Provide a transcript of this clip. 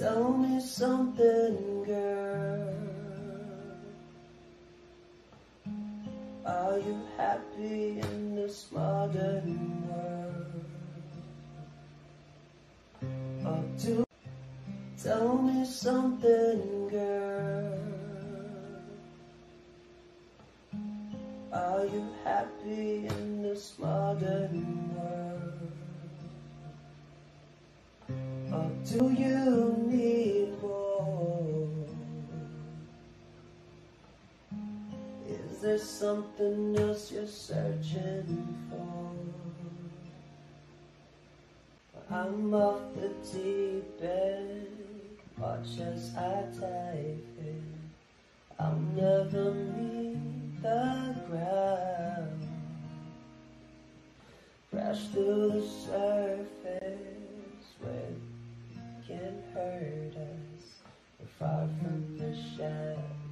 Tell me something, girl. Are you happy in this modern world? Or do tell me something, girl? Are you happy in this modern world? Do you need more? Is there something else you're searching for? I'm off the deep end, watch as I dive in. I'll never meet the ground. Crash through the surface hurt us, we're far from the shadow.